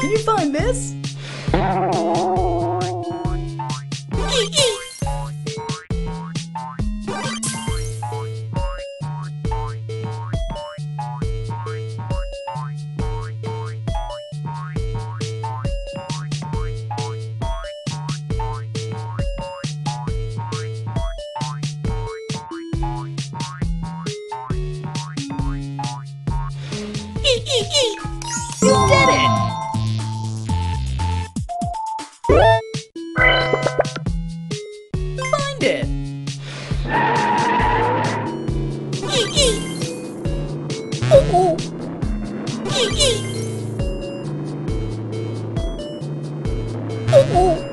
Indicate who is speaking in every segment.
Speaker 1: Can you find this? Find it!
Speaker 2: You did it!
Speaker 1: Can you find this?
Speaker 2: You did it!
Speaker 1: Find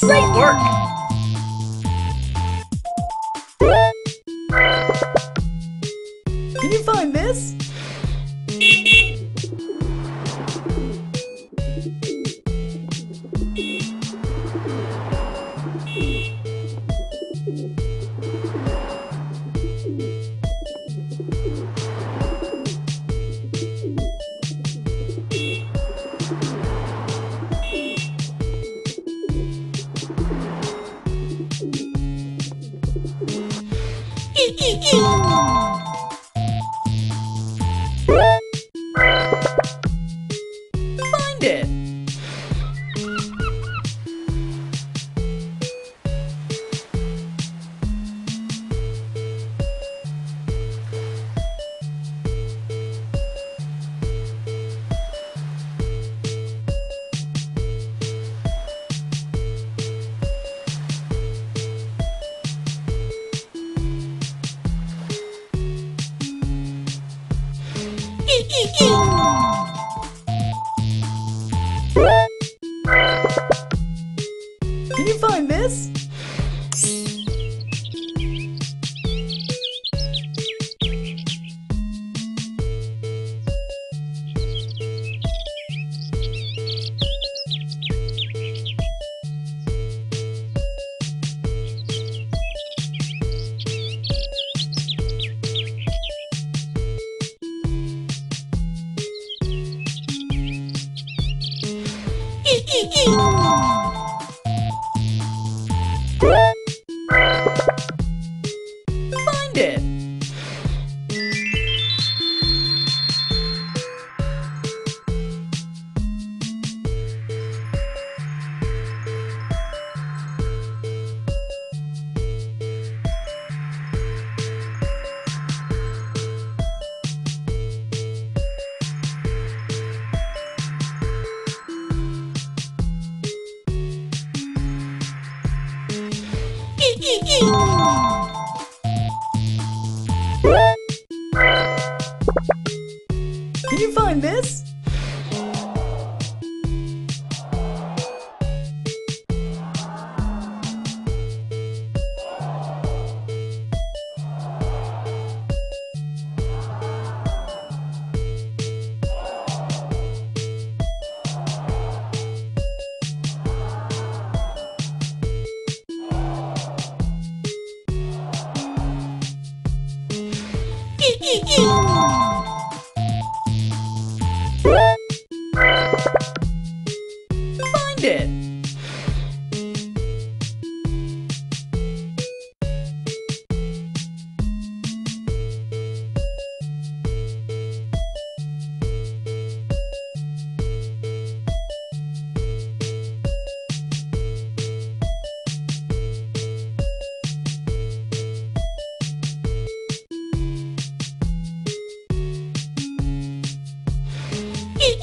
Speaker 2: Great work!
Speaker 1: Can you find this? Can Find Can you Find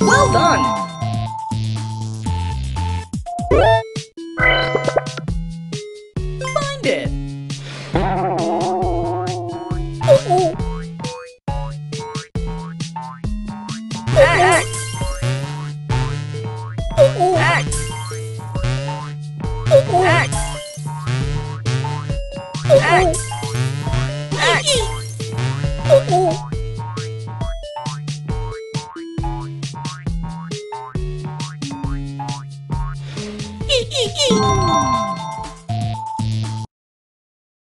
Speaker 2: Well done!
Speaker 1: Find